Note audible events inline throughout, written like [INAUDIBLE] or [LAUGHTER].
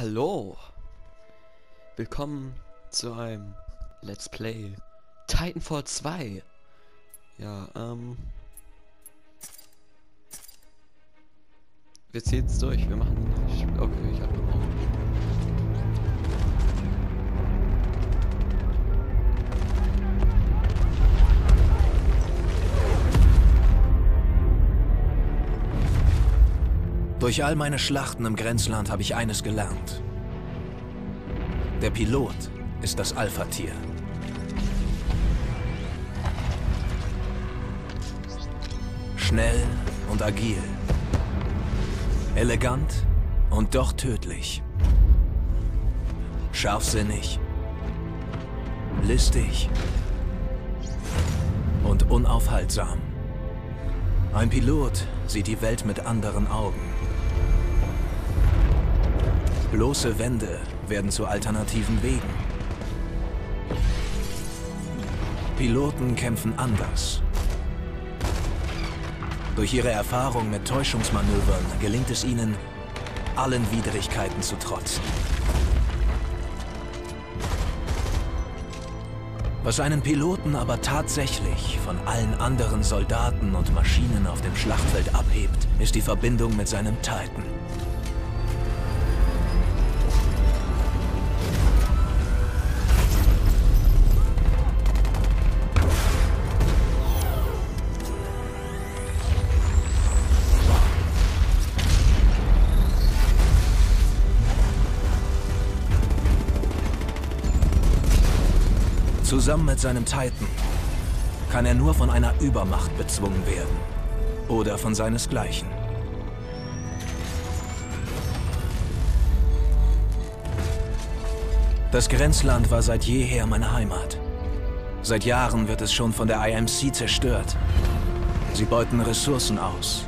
Hallo. Willkommen zu einem Let's Play Titanfall 2. Ja, ähm. Wir ziehen es durch. Wir machen. Okay, ich hab Durch all meine Schlachten im Grenzland habe ich eines gelernt. Der Pilot ist das Alpha-Tier. Schnell und agil. Elegant und doch tödlich. Scharfsinnig. Listig. Und unaufhaltsam. Ein Pilot sieht die Welt mit anderen Augen. Bloße Wände werden zu alternativen Wegen. Piloten kämpfen anders. Durch ihre Erfahrung mit Täuschungsmanövern gelingt es ihnen, allen Widrigkeiten zu trotzen. Was einen Piloten aber tatsächlich von allen anderen Soldaten und Maschinen auf dem Schlachtfeld abhebt, ist die Verbindung mit seinem Titan. Zusammen mit seinem Titan kann er nur von einer Übermacht bezwungen werden. Oder von seinesgleichen. Das Grenzland war seit jeher meine Heimat. Seit Jahren wird es schon von der IMC zerstört. Sie beuten Ressourcen aus.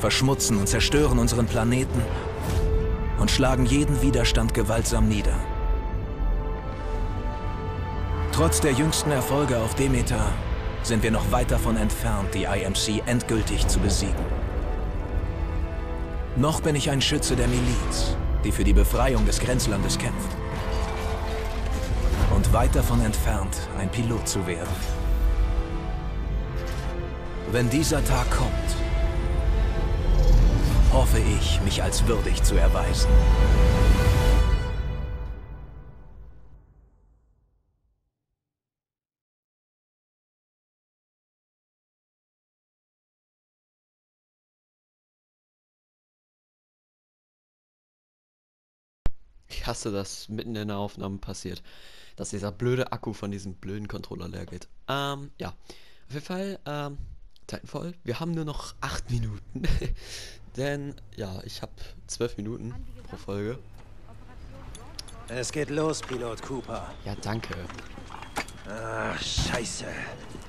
Verschmutzen und zerstören unseren Planeten und schlagen jeden Widerstand gewaltsam nieder. Trotz der jüngsten Erfolge auf Demeter sind wir noch weit davon entfernt, die IMC endgültig zu besiegen. Noch bin ich ein Schütze der Miliz, die für die Befreiung des Grenzlandes kämpft. Und weit davon entfernt, ein Pilot zu werden. Wenn dieser Tag kommt, hoffe ich, mich als würdig zu erweisen. Hasse das mitten in der Aufnahme passiert, dass dieser blöde Akku von diesem blöden Controller leer geht. Ähm, ja. Auf jeden Fall, ähm, Titanfall. Wir haben nur noch 8 Minuten. [LAUGHS] Denn, ja, ich habe 12 Minuten pro Folge. Es geht los, Pilot Cooper. Ja, danke. Ach, scheiße.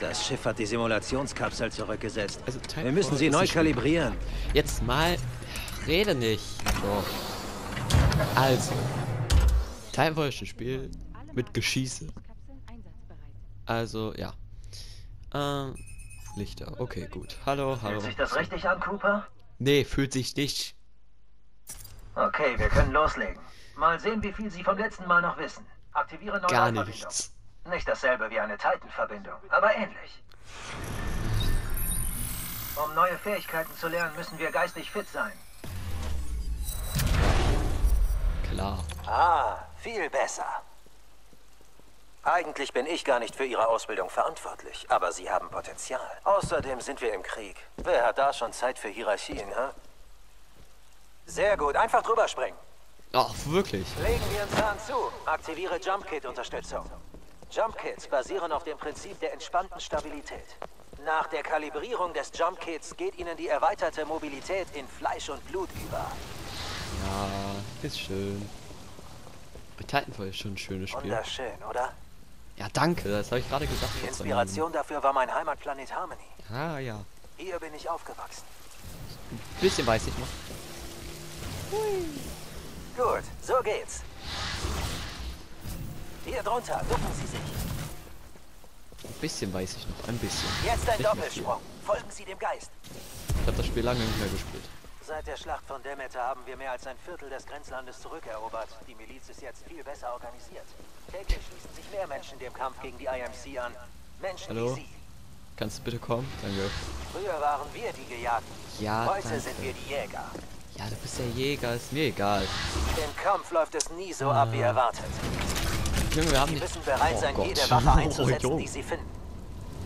Das Schiff hat die Simulationskapsel zurückgesetzt. Also, Wir müssen sie neu kalibrieren. Jetzt mal. Rede nicht. So. Also. Ein Spiel mit Geschieße. Also, ja. Ähm, Lichter. Okay, gut. Hallo, hallo. Fühlt sich das richtig an, Cooper? Nee, fühlt sich nicht. Okay, wir können loslegen. Mal sehen, wie viel Sie vom letzten Mal noch wissen. Aktiviere neue Gar nichts. Nicht dasselbe wie eine Titan-Verbindung, aber ähnlich. Um neue Fähigkeiten zu lernen, müssen wir geistig fit sein. Klar. Ah, viel besser. Eigentlich bin ich gar nicht für Ihre Ausbildung verantwortlich, aber Sie haben Potenzial. Außerdem sind wir im Krieg. Wer hat da schon Zeit für Hierarchien, hä? Sehr gut, einfach drüber springen. Ach, wirklich. Legen wir uns Zahn zu. Aktiviere Jump Kit Unterstützung. Jump Kits basieren auf dem Prinzip der entspannten Stabilität. Nach der Kalibrierung des Jump Kits geht Ihnen die erweiterte Mobilität in Fleisch und Blut über. Ja, ist schön. Titanfall ist schon ein schönes Spiel. Wunderschön, oder? Ja, danke, das habe ich gerade gesagt. Die Inspiration dafür war mein Heimatplanet Harmony. Ah, ja. Hier bin ich aufgewachsen. Ein bisschen weiß ich noch. Gut, so geht's. Hier drunter, ducken Sie sich. Ein bisschen weiß ich noch. Ein bisschen. Jetzt ein. Doppelsprung. Folgen Sie dem Geist. Ich habe das Spiel lange nicht mehr gespielt. Seit der Schlacht von Demeter haben wir mehr als ein Viertel des Grenzlandes zurückerobert. Die Miliz ist jetzt viel besser organisiert. Täglich schließen sich mehr Menschen dem Kampf gegen die IMC an. Menschen Hallo? wie Sie. Kannst du bitte kommen? Danke. Früher waren wir die Gejagten. Ja, Heute danke. sind wir die Jäger. Ja, du bist der Jäger, ist mir egal. Im Kampf läuft es nie so ab wie erwartet. Junge, wir haben Sie nicht... müssen bereit Oh sein, Gott. jede Waffe einzusetzen, Oh, die Sie finden.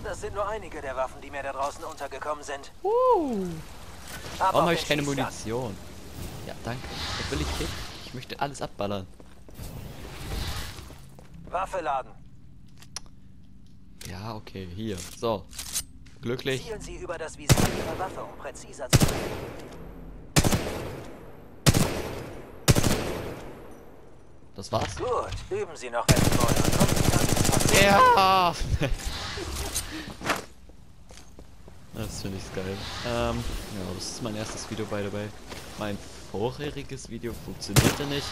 Das sind nur einige der Waffen, die mir da draußen untergekommen sind. Uh. Ab Warum habe ich keine. Munition? Ja, danke. Was will ich hin? Ich möchte alles abballern. Waffe laden. Ja, okay, hier. So. Glücklich. Zielen Sie über das Visier Ihrer Waffe, um präziser zu werden. Das war's? Gut, üben Sie noch, ich Ja! [LAUGHS] [LAUGHS] das finde ich geil. Ähm, ja, das ist mein erstes Video, by the way. Mein vorheriges Video funktionierte nicht.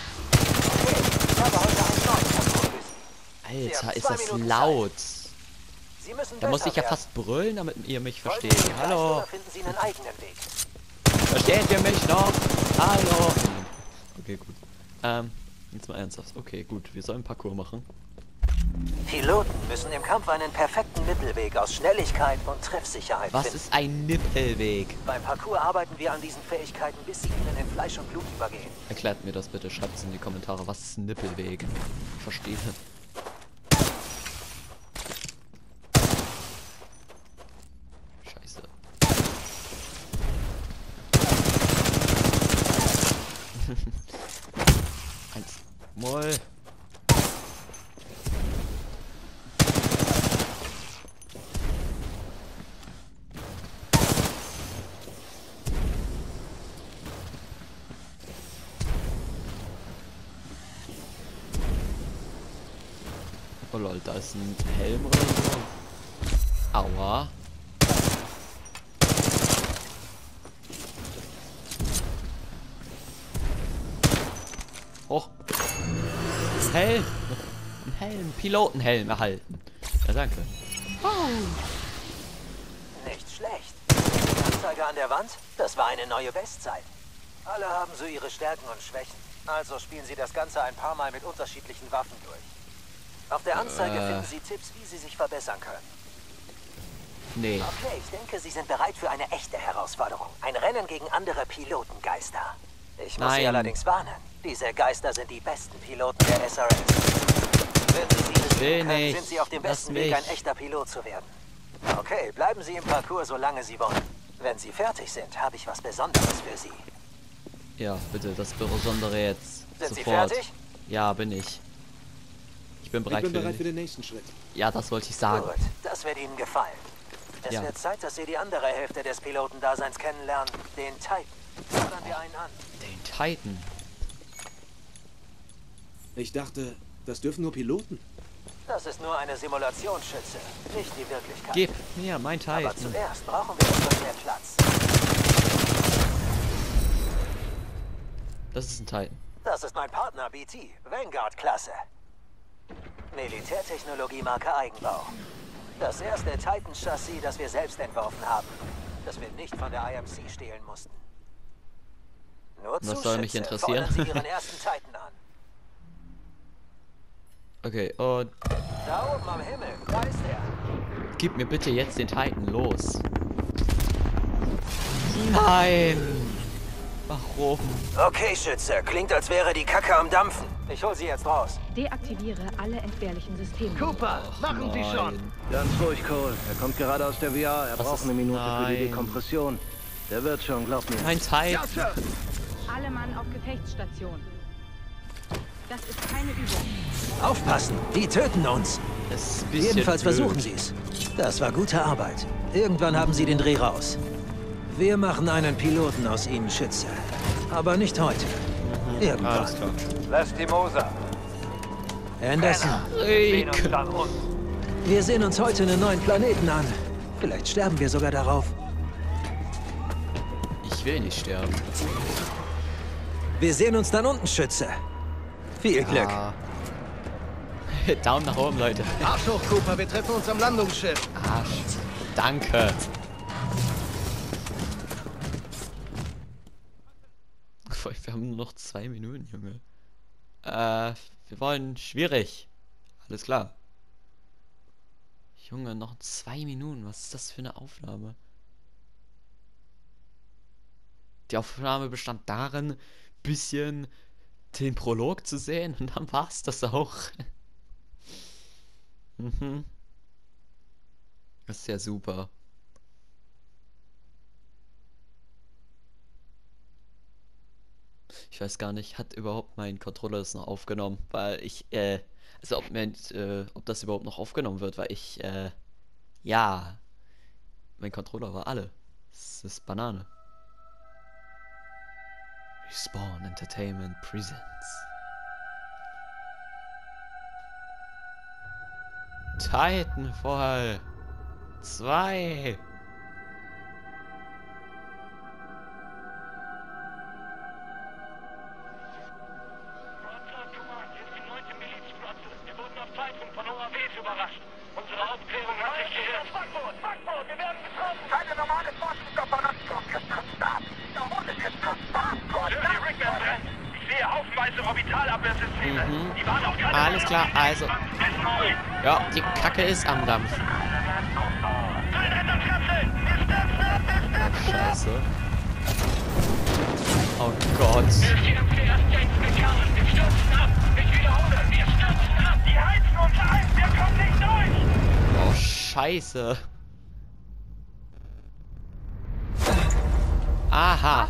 Alter, ist das laut. Da muss ich ja fast brüllen, damit ihr mich versteht. Hallo? Versteht ihr mich noch? Hallo? Okay, gut. Ähm, jetzt mal ernsthaft. Okay, gut. Wir sollen Parcours machen. Piloten müssen im Kampf einen perfekten Mittelweg aus Schnelligkeit und Treffsicherheit Was finden. ist ein Nippelweg? Beim Parcours arbeiten wir an diesen Fähigkeiten, bis sie ihnen in Fleisch und Blut übergehen. Erklärt mir das bitte. Schreibt es in die Kommentare. Was ist ein Nippelweg? Ich verstehe. Scheiße. [LAUGHS] Eins. Moll. Oh lol, da ist ein Helm oder so. Aua. Hoch. Helm. Ein Helm. Pilotenhelm erhalten. Ja, danke. Nicht schlecht. Anzeige an der Wand? Das war eine neue Bestzeit. Alle haben so ihre Stärken und Schwächen. Also spielen Sie das Ganze ein paar Mal mit unterschiedlichen Waffen durch. Auf der Anzeige Äh. finden Sie Tipps, wie Sie sich verbessern können. Nee. Okay, ich denke, Sie sind bereit für eine echte Herausforderung. Ein Rennen gegen andere Pilotengeister. Ich muss Sie Nein. allerdings warnen. Diese Geister sind die besten Piloten der SRS. Wenn Sie sie besiegen können, sind Sie auf dem besten Weg, ein echter Pilot zu werden. Okay, bleiben Sie im Parcours, solange Sie wollen. Wenn Sie fertig sind, habe ich was Besonderes für Sie. Ja, bitte, das Besondere jetzt. Sind Sie Sofort. fertig? Ja, bin ich. Ich bin bereit, Ich bin für, bereit den... für den nächsten Schritt. Ja, das wollte ich sagen. Gut, das wird Ihnen gefallen. Es Ja. wird Zeit, dass Sie die andere Hälfte des Pilotendaseins kennenlernen, den Titan. Fordern wir einen an. Den Titan. Ich dachte, das dürfen nur Piloten. Das ist nur eine Simulationsschütze, nicht die Wirklichkeit. Gib mir mein Aber Titan. zuerst brauchen wir etwas mehr Platz. Das ist ein Titan. Das ist mein Partner BT, Vanguard-Klasse. Militärtechnologie-Marke Eigenbau. Das erste Titan-Chassis, das wir selbst entworfen haben. Das wir nicht von der IMC stehlen mussten. Nur Was soll mich interessieren? fordern Sie Ihren [LAUGHS] ersten Titan an. Okay, und Da oben am Himmel, da ist er. gib mir bitte jetzt den Titan los. Nein! Warum? Okay, Schütze, klingt als wäre die Kacke am Dampfen. Ich hol sie jetzt raus. Deaktiviere alle entbehrlichen Systeme. Cooper, machen Sie schon! Nein. Ganz ruhig, Cole. Er kommt gerade aus der VR. Er Was braucht eine Minute für die Nein. Dekompression. Der wird schon, glaub mir. Mein Titan! Alle Mann auf Gefechtsstation. Das ist keine Übung. Aufpassen, die töten uns. Ein Jedenfalls blöd. versuchen Sie es. Das war gute Arbeit. Irgendwann haben Sie den Dreh raus. Wir machen einen Piloten aus Ihnen, Schütze. Aber nicht heute. Irgendwann. Alles klar. Lastimosa, Anderson, sehen uns wir sehen uns heute einen neuen Planeten an. Vielleicht sterben wir sogar darauf. Ich will nicht sterben. Wir sehen uns dann unten, Schütze. Viel Glück. Ah. [LAUGHS] Daumen nach oben, Leute. Arsch hoch, Cooper. Wir treffen uns am Landungsschiff. Arsch. Danke. Wir haben nur noch zwei Minuten, Junge. Äh, wir wollen schwierig. Alles klar. Junge, noch zwei Minuten. Was ist das für eine Aufnahme? Die Aufnahme bestand darin, bisschen den Prolog zu sehen und dann war's das auch. [LAUGHS] mhm. Das ist ja super. Ich weiß gar nicht, hat überhaupt mein Controller das noch aufgenommen, weil ich, äh, also ob, mein, äh, ob das überhaupt noch aufgenommen wird, weil ich, äh, ja, mein Controller war alle. Das ist Banane. Respawn Entertainment Presents. Titanfall 2. Mhm. Alles klar, also. Ja, die Kacke ist am Dampfen. Oh, Scheiße. Oh Gott. Oh Scheiße. Aha.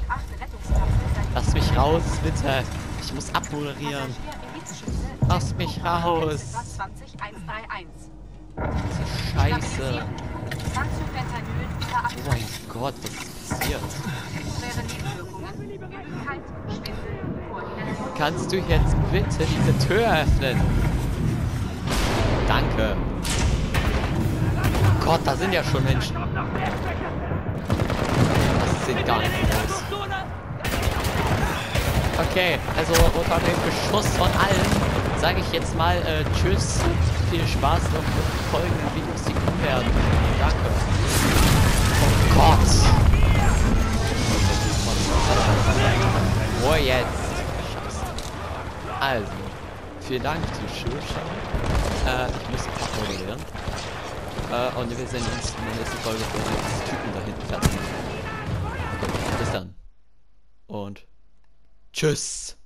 Lass mich raus, bitte. Ich muss abmoderieren. Lass mich raus. Scheiße. Oh mein Gott, was ist passiert? Kannst du jetzt bitte diese Tür öffnen? Danke. Oh Gott, da sind ja schon Menschen. Das sieht gar nicht aus. Okay, also unter dem Beschuss von allen sage ich jetzt mal äh, Tschüss. Viel Spaß mit folgenden Videos, die kommen werden. Danke. Oh Gott. Wo jetzt? Scheiße. Also, vielen Dank fürs Zuschauen. Äh, ich muss abmoderieren. Äh, und wir sehen uns in der nächsten Folge, wo wir diesen Typen da hinten fertig machen. Okay, bis dann. Und Tschüss.